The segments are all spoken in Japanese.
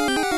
Thank you.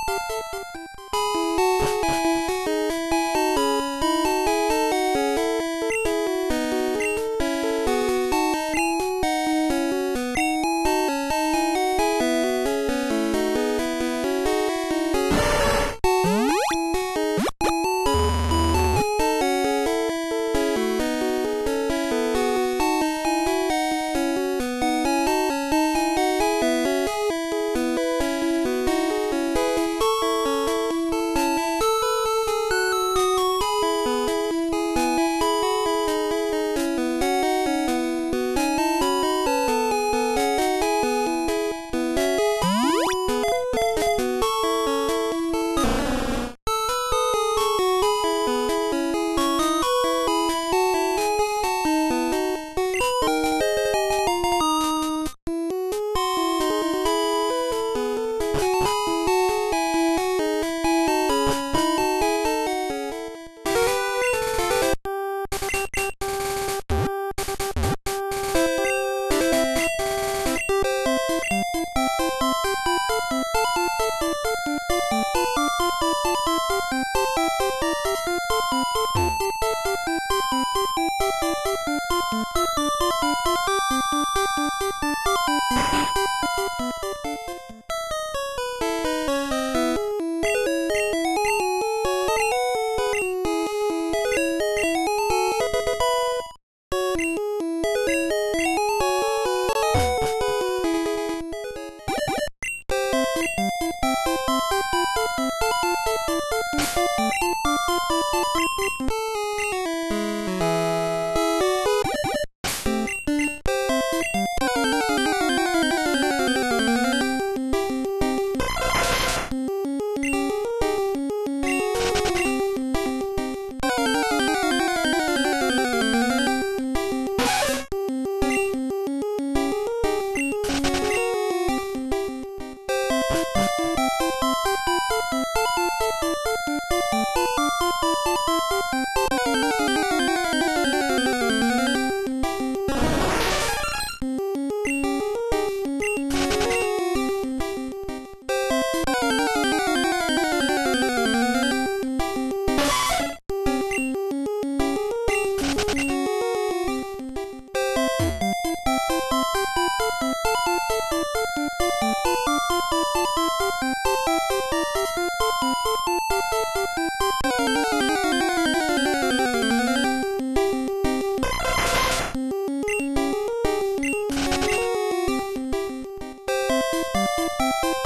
Música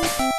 you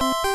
you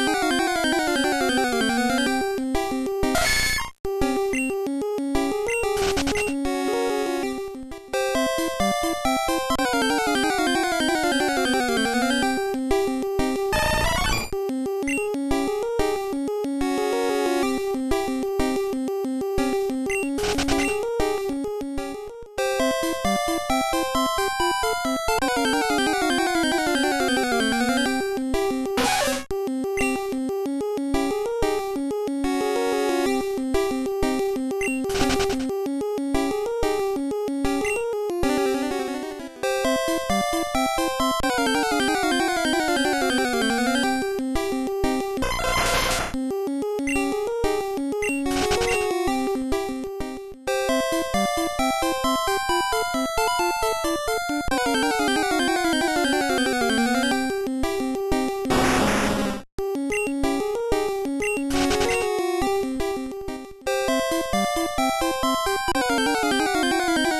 Música Thank you.